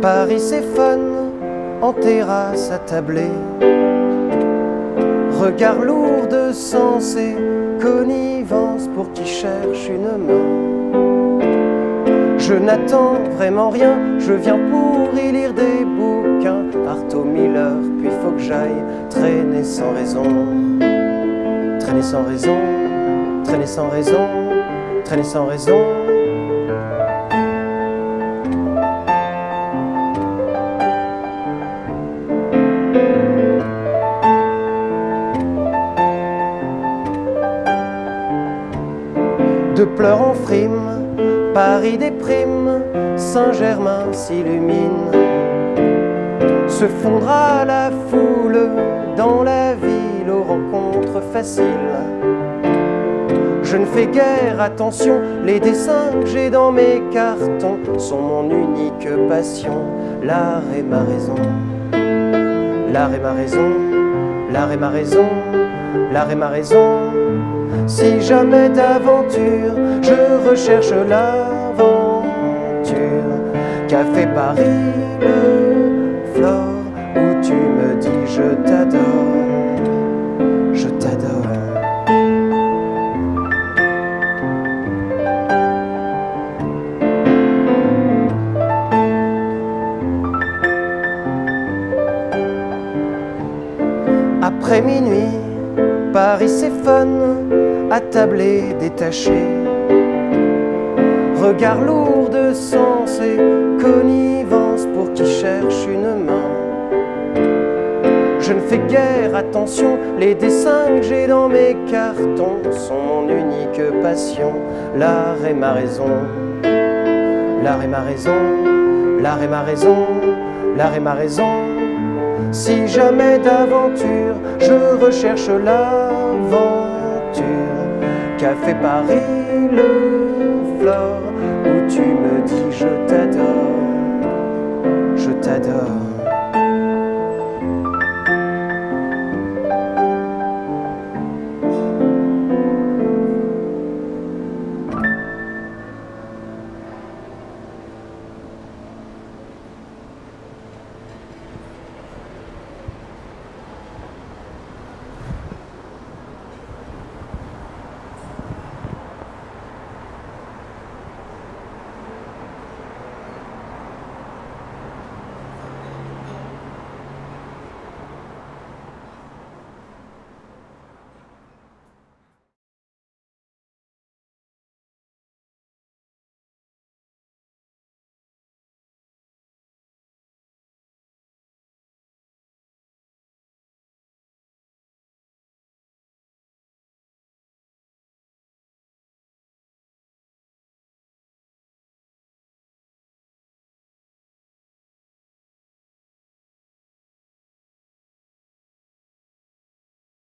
Paris c'est fun, en terrasse à tabler. Regard lourd de sens et connivence pour qui cherche une main. Je n'attends vraiment rien, je viens pour y lire des bouquins. Artaud Miller, puis faut que j'aille traîner sans raison. Traîner sans raison, traîner sans raison, traîner sans raison. De pleurs en frime, Paris déprime, Saint-Germain s'illumine. Se fondra la foule dans la ville aux rencontres faciles. Je ne fais guère attention, les dessins que j'ai dans mes cartons sont mon unique passion. L'art est ma raison, l'art est ma raison, l'art est ma raison, l'art est ma raison. Si jamais d'aventure je recherche l'aventure fait Paris le flore où tu me dis je t'adore, je t'adore. Après minuit, Paris c'est fun, attablé, détaché. Regard lourd de sens et connivence pour qui cherche une main. Je ne fais guère attention, les dessins que j'ai dans mes cartons sont mon unique passion. L'art est ma raison, l'art est ma raison, l'art est ma raison, l'art est ma raison. Si jamais d'aventure je recherche l'aventure qu'a fait Paris le flore où tu me dis je t'adore, je t'adore.